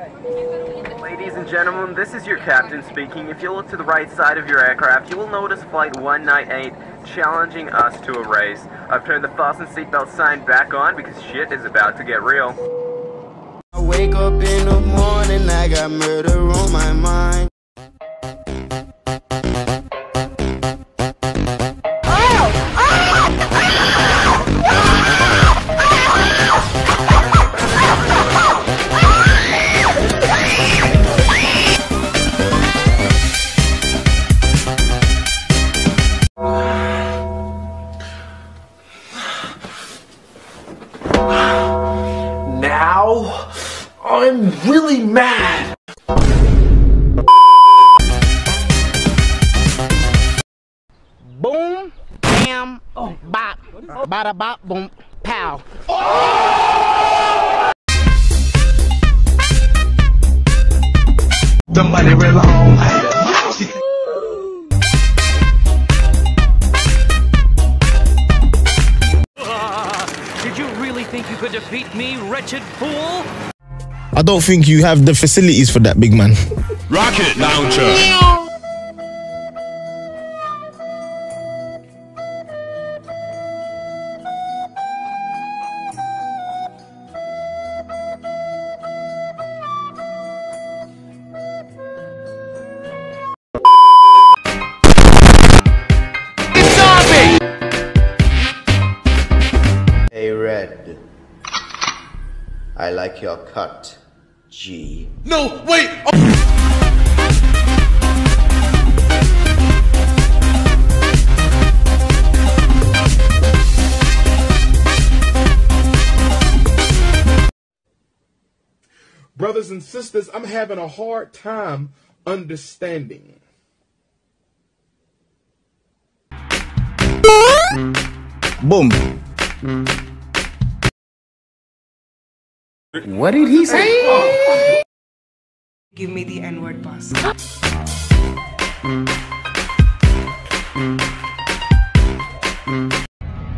Ladies and gentlemen, this is your captain speaking. If you look to the right side of your aircraft, you will notice Flight 198 challenging us to a race. I've turned the fasten seatbelt sign back on because shit is about to get real. I wake up in the morning, I got murder on my mind. Now, I'm really mad. Boom, bam, oh. bop, bada bop, boom, pow. Somebody real long. Did defeat me, wretched fool? I don't think you have the facilities for that, big man. Rocket launcher. Hey, Red. I like your cut, G. No, wait. Oh. Brothers and sisters, I'm having a hard time understanding. Boom. What did he say? Give me the N-word pass.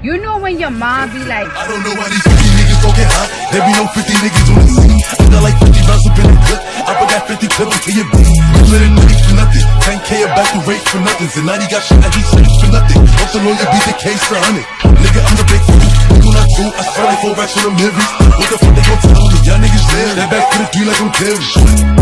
You know when your mom be like, I don't know why these 50 niggas don't get hot. There be no 50 niggas on the scene. I got like 50 rounds up in the clip. I forgot 50 clips to your beat. You let it make for nothing. 10k about the rate for nothing. So now he got shit and he said for nothing. Hope the lawyer beat the case for 100. Nigga, I'm the big fool. You do not do. I spell like four racks on the mirrors. What the fuck they gon' tell me? Y'all niggas there. That back to the three like I'm Terry.